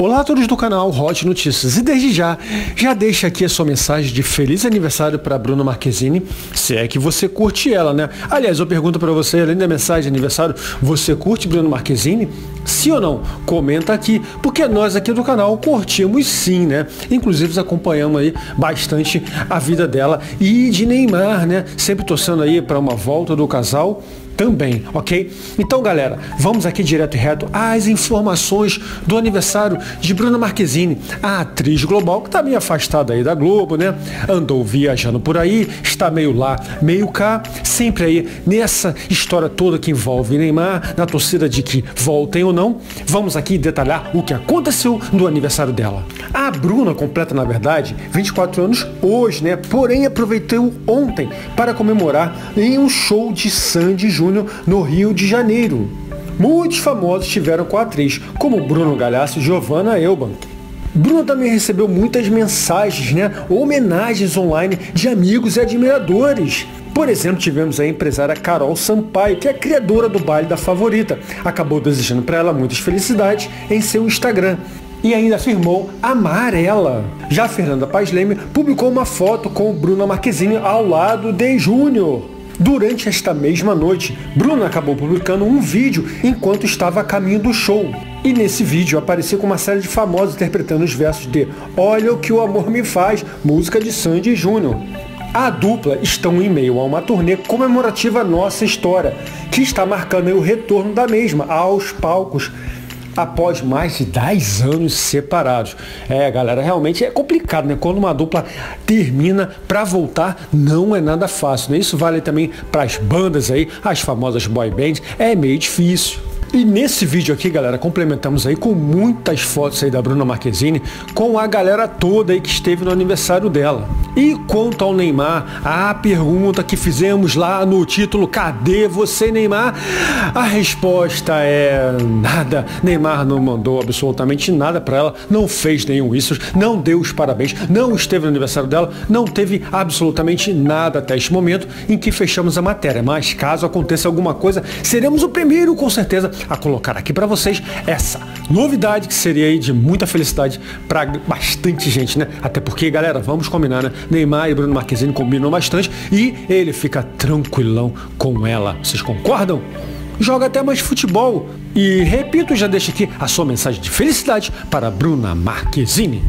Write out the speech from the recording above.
Olá a todos do canal Hot Notícias e desde já, já deixa aqui a sua mensagem de feliz aniversário para Bruna Marquezine, se é que você curte ela, né? Aliás, eu pergunto para você, além da mensagem de aniversário, você curte Bruna Marquezine? Sim ou não? Comenta aqui, porque nós aqui do canal curtimos sim, né? Inclusive acompanhamos aí bastante a vida dela e de Neymar, né? Sempre torcendo aí para uma volta do casal também, ok? Então, galera, vamos aqui direto e reto às informações do aniversário de Bruna Marquezine, a atriz global que está meio afastada aí da Globo, né? Andou viajando por aí, está meio lá, meio cá, sempre aí nessa história toda que envolve Neymar, na torcida de que voltem ou não. Vamos aqui detalhar o que aconteceu no aniversário dela. A Bruna completa, na verdade, 24 anos hoje, né? Porém, aproveitou ontem para comemorar em um show de Sandy Júnior no Rio de Janeiro. Muitos famosos estiveram com a atriz, como Bruno Galhaço e Giovanna Elban. Bruno também recebeu muitas mensagens, né, homenagens online de amigos e admiradores. Por exemplo, tivemos a empresária Carol Sampaio, que é criadora do baile da favorita. Acabou desejando para ela muitas felicidades em seu Instagram. E ainda afirmou amar ela. Já Fernanda Paz Leme publicou uma foto com Bruna Marquezine ao lado de Júnior. Durante esta mesma noite, Bruna acabou publicando um vídeo enquanto estava a caminho do show. E nesse vídeo apareceu com uma série de famosos interpretando os versos de Olha o que o amor me faz, música de Sandy Júnior. A dupla estão em meio a uma turnê comemorativa Nossa História, que está marcando o retorno da mesma aos palcos após mais de 10 anos separados. É, galera, realmente é complicado, né? Quando uma dupla termina para voltar, não é nada fácil, né? Isso vale também para as bandas aí, as famosas boy bands, é meio difícil. E nesse vídeo aqui, galera, complementamos aí com muitas fotos aí da Bruna Marquezine com a galera toda aí que esteve no aniversário dela. E quanto ao Neymar, a pergunta que fizemos lá no título Cadê você, Neymar? A resposta é nada. Neymar não mandou absolutamente nada para ela, não fez nenhum isso, não deu os parabéns, não esteve no aniversário dela, não teve absolutamente nada até este momento em que fechamos a matéria. Mas caso aconteça alguma coisa, seremos o primeiro com certeza a colocar aqui para vocês essa novidade que seria aí de muita felicidade para bastante gente, né? Até porque, galera, vamos combinar, né? Neymar e Bruno Marquezine combinam bastante e ele fica tranquilão com ela. Vocês concordam? Joga até mais futebol. E repito, já deixa aqui a sua mensagem de felicidade para Bruna Marquezine.